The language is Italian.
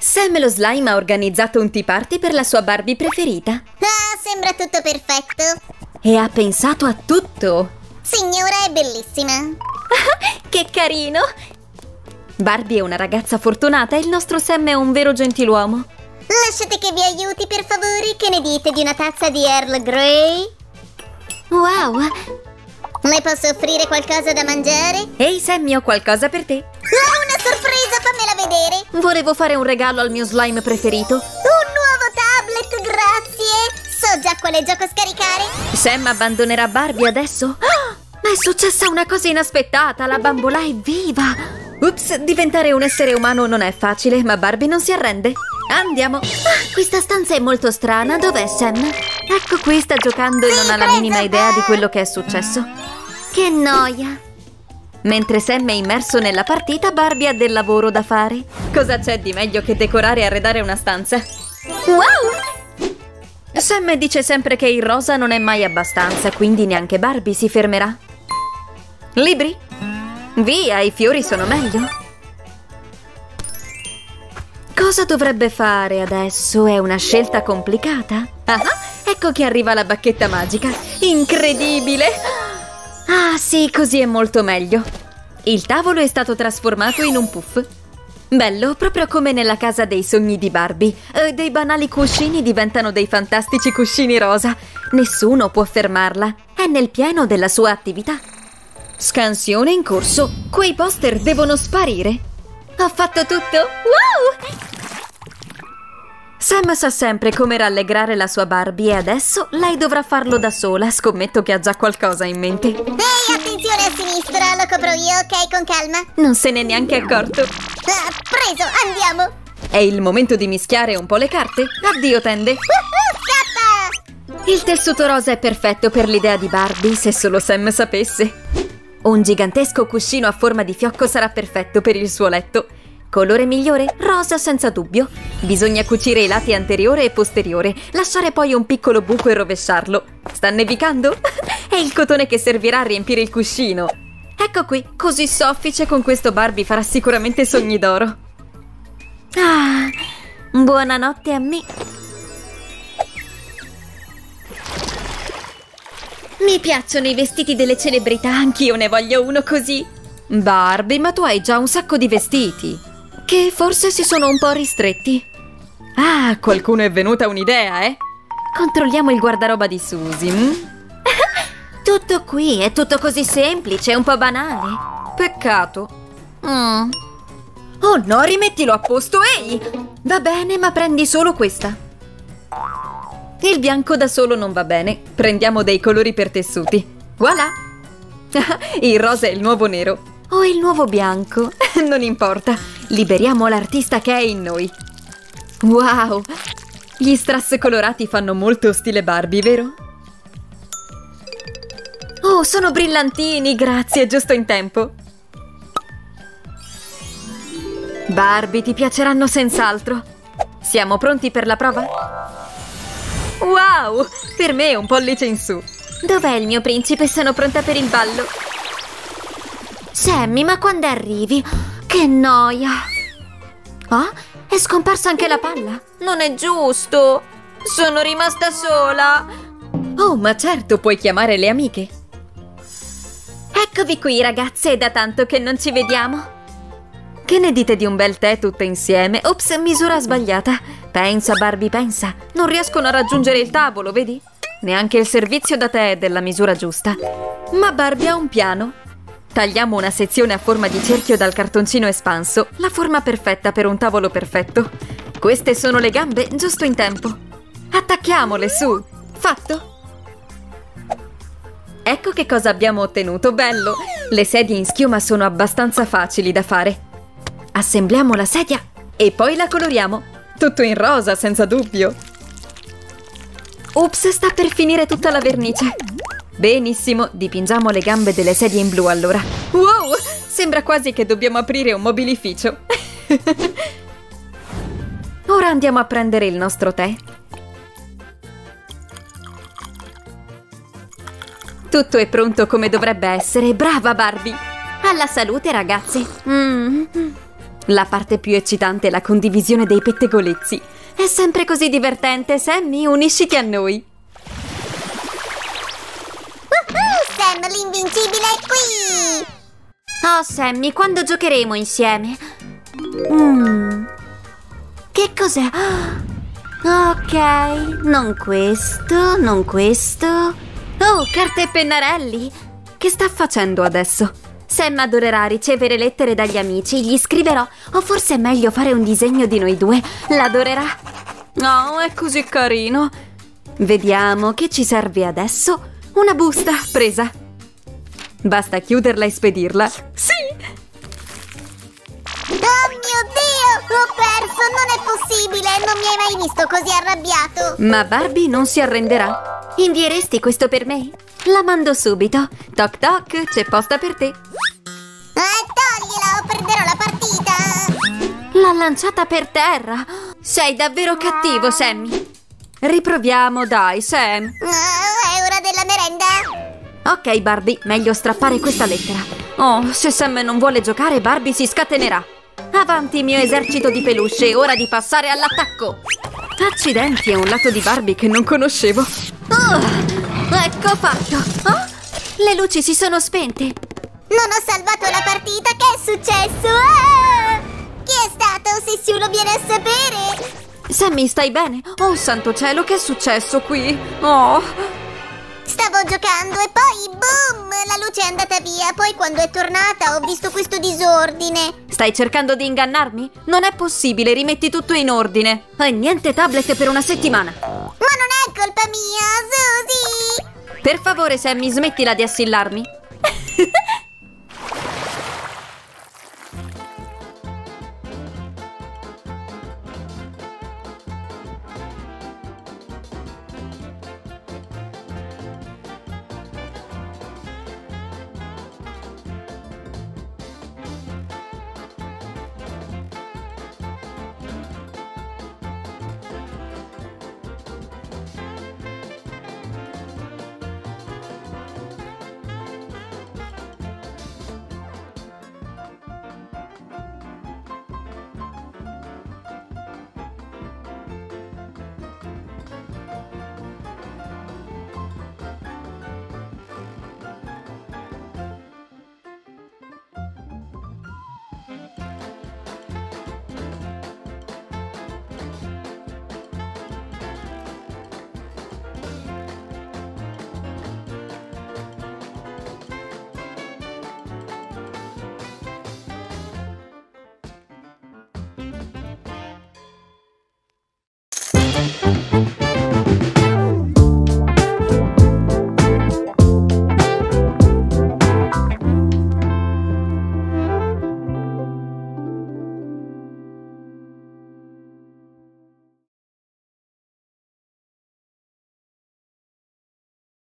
Sam lo slime ha organizzato un tea party per la sua Barbie preferita Ah, sembra tutto perfetto. e ha pensato a tutto. Signora è bellissima. Che carino! Barbie è una ragazza fortunata e il nostro Sam è un vero gentiluomo. Lasciate che vi aiuti, per favore. Che ne dite di una tazza di Earl Grey? Wow! Le posso offrire qualcosa da mangiare? Ehi Sammy, ho qualcosa per te. Ah, una sorpresa, vedere. Volevo fare un regalo al mio slime preferito. Un nuovo tablet, grazie. So già quale gioco scaricare. Sam abbandonerà Barbie adesso? Ah! Ma è successa una cosa inaspettata, la bambola è viva! Ups, diventare un essere umano non è facile, ma Barbie non si arrende. Andiamo! Ah, questa stanza è molto strana, dov'è Sam? Ecco qui, sta giocando e non ha la minima idea di quello che è successo. Che noia! Mentre Sam è immerso nella partita, Barbie ha del lavoro da fare. Cosa c'è di meglio che decorare e arredare una stanza? Wow! Sam dice sempre che il rosa non è mai abbastanza, quindi neanche Barbie si fermerà. Libri? Via, i fiori sono meglio. Cosa dovrebbe fare adesso? È una scelta complicata? Ah, ecco che arriva la bacchetta magica. Incredibile! Ah, sì, così è molto meglio. Il tavolo è stato trasformato in un puff. Bello, proprio come nella casa dei sogni di Barbie. Eh, dei banali cuscini diventano dei fantastici cuscini rosa. Nessuno può fermarla. È nel pieno della sua attività. Scansione in corso. Quei poster devono sparire. Ho fatto tutto? Wow! Sam sa sempre come rallegrare la sua Barbie e adesso lei dovrà farlo da sola. Scommetto che ha già qualcosa in mente. Ehi, attenzione a sinistra, lo copro io, ok? Con calma. Non se n'è neanche accorto. Ah, preso, andiamo. È il momento di mischiare un po' le carte. Addio, tende. Uh, scappa! Il tessuto rosa è perfetto per l'idea di Barbie, se solo Sam sapesse. Un gigantesco cuscino a forma di fiocco sarà perfetto per il suo letto. Colore migliore? Rosa senza dubbio. Bisogna cucire i lati anteriore e posteriore, lasciare poi un piccolo buco e rovesciarlo. Sta nevicando? È il cotone che servirà a riempire il cuscino. Ecco qui, così soffice con questo Barbie farà sicuramente sogni d'oro. Ah, buonanotte a me. Mi piacciono i vestiti delle celebrità, anch'io ne voglio uno così. Barbie, ma tu hai già un sacco di vestiti. Che forse si sono un po' ristretti. Ah, qualcuno è venuta un'idea, eh? Controlliamo il guardaroba di Suzy. mm? tutto qui, è tutto così semplice, un po' banale. Peccato. Mm. Oh no, rimettilo a posto, ehi! Va bene, ma prendi solo questa. Il bianco da solo non va bene. Prendiamo dei colori per tessuti. Voilà! il rosa è il nuovo nero. O il nuovo bianco. non importa. Liberiamo l'artista che è in noi. Wow! Gli strass colorati fanno molto stile Barbie, vero? Oh, sono brillantini, grazie, giusto in tempo. Barbie, ti piaceranno senz'altro. Siamo pronti per la prova? Wow! Per me è un pollice in su. Dov'è il mio principe? Sono pronta per il ballo. Sammy, ma quando arrivi? Che noia! Ah? È scomparsa anche la palla? Non è giusto! Sono rimasta sola! Oh, ma certo, puoi chiamare le amiche. Eccovi qui, ragazze, è da tanto che non ci vediamo. Che ne dite di un bel tè tutte insieme? Ops, misura sbagliata. Pensa, Barbie, pensa. Non riescono a raggiungere il tavolo, vedi? Neanche il servizio da tè è della misura giusta. Ma Barbie ha un piano. Tagliamo una sezione a forma di cerchio dal cartoncino espanso, la forma perfetta per un tavolo perfetto. Queste sono le gambe, giusto in tempo. Attacchiamole, su! Fatto! Ecco che cosa abbiamo ottenuto, bello! Le sedie in schiuma sono abbastanza facili da fare. Assembliamo la sedia e poi la coloriamo. Tutto in rosa, senza dubbio. Ups, sta per finire tutta la vernice. Benissimo, dipingiamo le gambe delle sedie in blu allora. Wow, sembra quasi che dobbiamo aprire un mobilificio. Ora andiamo a prendere il nostro tè. Tutto è pronto come dovrebbe essere. Brava Barbie! Alla salute, ragazze! Mm. La parte più eccitante è la condivisione dei pettegolezzi. È sempre così divertente, Sammy, unisciti a noi. Sam, l'invincibile è qui! Oh, Sammy, quando giocheremo insieme? Mm. Che cos'è? Ok, non questo, non questo. Oh, carte e pennarelli! Che sta facendo adesso? Sam adorerà ricevere lettere dagli amici, gli scriverò. O forse è meglio fare un disegno di noi due. L'adorerà. Oh, è così carino. Vediamo che ci serve adesso. Una busta presa. Basta chiuderla e spedirla. Sì! Oh mio Dio! Ho perso! Non è possibile! Non mi hai mai visto così arrabbiato! Ma Barbie non si arrenderà. Invieresti questo per me? La mando subito. Toc toc, c'è posta per te. Eh, togliela o perderò la partita! L'ha lanciata per terra. Sei davvero cattivo, Sammy. Riproviamo, dai, Sam. Oh, Ok, Barbie, meglio strappare questa lettera. Oh, se Sam non vuole giocare, Barbie si scatenerà. Avanti, mio esercito di peluche, è ora di passare all'attacco. Accidenti, è un lato di Barbie che non conoscevo. Oh, ecco fatto. Oh, le luci si sono spente. Non ho salvato la partita, che è successo? Ah! Chi è stato? Se Siu lo viene a sapere! Sammy, stai bene? Oh, santo cielo, che è successo qui? Oh, Stavo giocando e poi boom! La luce è andata via. Poi quando è tornata ho visto questo disordine. stai cercando di ingannarmi? Non è possibile, rimetti tutto in ordine. E niente tablet per una settimana. Ma non è colpa mia, Susie! Per favore, Sammy, smettila di assillarmi.